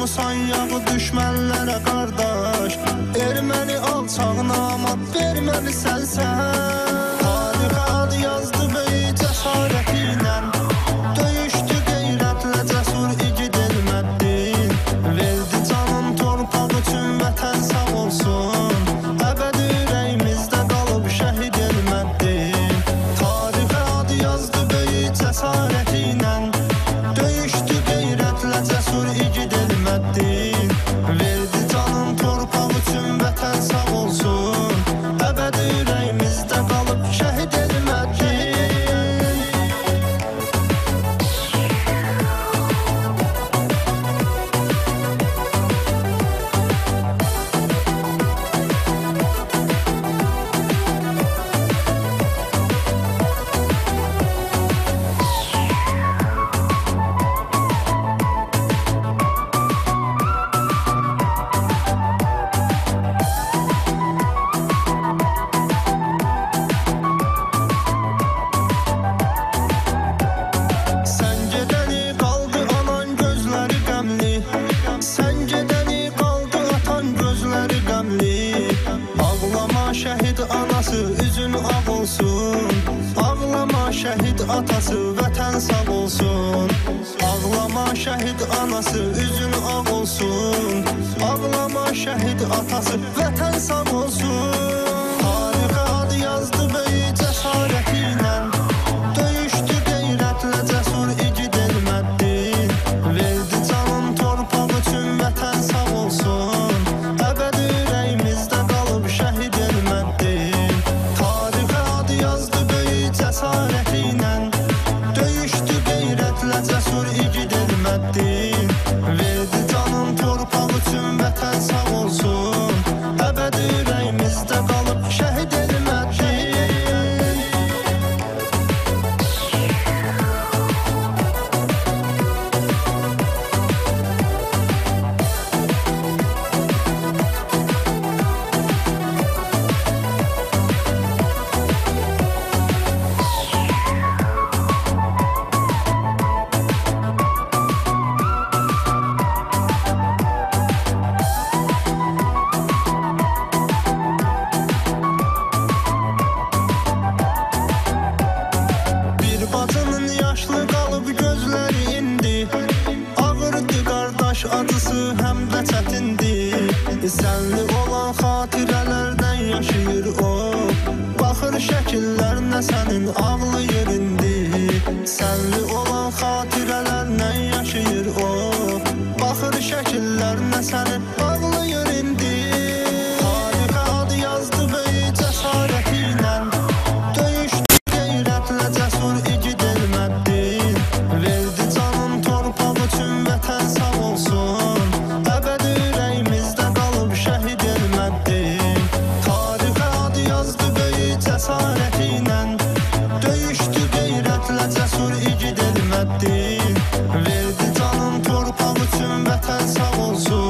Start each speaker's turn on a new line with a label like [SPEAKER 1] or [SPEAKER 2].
[SPEAKER 1] Yağmısan yağı düşmənlərə qardaş Erməni alçağına mat verməlisən sən şəhid atası, vətən sağ olsun. Ağlama şəhid anası, üzün ağ olsun. Ağlama şəhid atası, vətən sağ olsun. Bacının yaşlı qalıb gözləri indi. Ağırdı qardaş acısı həm də çətindi Sənli olan xatirələrdən yaşayır o. Baxır şəkillərinə sənin ağlı yerindi. Sənli olan cəsarəti ilə Döyüşdü qeyrətlə cəsur igid Elməddin Verdi canın torpaq üçün vətən sağ olsun.